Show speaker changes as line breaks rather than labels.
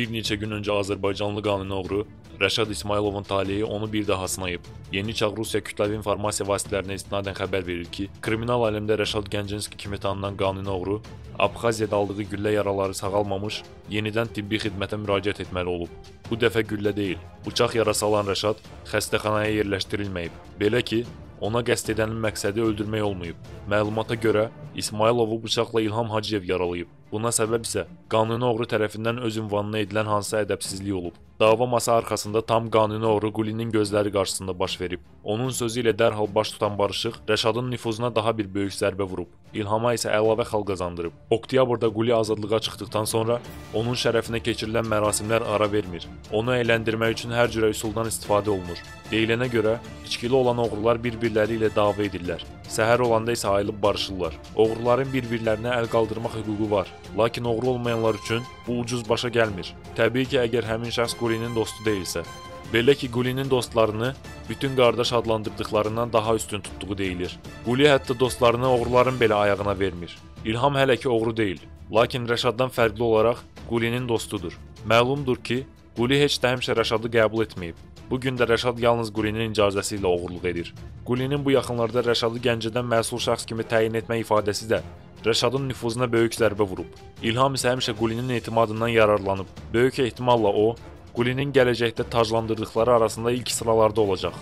Bir neçə gün öncə Azərbaycanlı qanuni oğru Rəşad İsmayılovun taleyi onu bir daha sınayıb. Yeni Çağ Rusiya kütləvi informasiya vasitələrinə istinadən xəbər verir ki, kriminal aləmdə Rəşad Gəncənski kimi tanınan qanuni oğru Abxaziyada aldığı güllə yaraları sağalmamış, yenidən tibbi xidmətə müraciət etməli olub. Bu dəfə güllə deyil, bıçaq yarası alan Rəşad xəstəxanaya yerləşdirilməyib. Belə ki, ona qəsd edənin məqsədi öldürmək olmayıb. Məlumata görə İsmayılovu bıçaqla İlham Hacıyev yaralayıb. Buna səbəb isə qanuni oğru tərəfindən öz ünvanına edilən hansısa ədəbsizlik olub. Dava masa arxasında tam qanuni oğru Qulinin gözləri qarşısında baş verib. Onun sözü ilə dərhal baş tutan barışıq Rəşadın nüfuzuna daha bir böyük zərbə vurub. İlhama isə əlavə xal qazandırıb. Oktyabrda Quli azadlığa çıxdıqdan sonra onun şərəfinə keçirilən mərasimlər ara vermir. Onu əyləndirmək üçün hər cürə üsuldan istifadə olunur. Deyilənə görə içkili olan oğrular bir-birləri ilə dava edirlər. Səhər olanda isə ayılıb barışırlar. Oğruların bir-birlərinə əl qaldırmaq hüququ var. Lakin oğru olmayanlar üçün bu ucuz başa gəlmir. Təbii ki, əgər həmin şəxs Qulinin dostu deyilsə. Belə ki, Qulinin dostlarını bütün qardaş adlandırdıqlarından daha üstün tutduğu deyilir. Quli hətta dostlarını oğruların belə ayağına vermir. İlham hələ ki oğru deyil, lakin Rəşaddan fərqli olaraq Qulinin dostudur. Məlumdur ki, Quli heç də həmişə Rəşadı qəbul etməyib. Bu gün də Rəşad yalnız Qulinin icazəsi ilə oğurluq edir. Qulinin bu yaxınlarda Rəşadı Gəncədən məsul şəxs kimi təyin etmə ifadəsi də Rəşadın nüfuzuna böyük zərbə vurub. İlham isə həmişə Qulinin etimadından yararlanıb. Böyük ehtimalla o, Qulinin gələcəkdə taclandırdıqları arasında ilk sıralarda olacaq.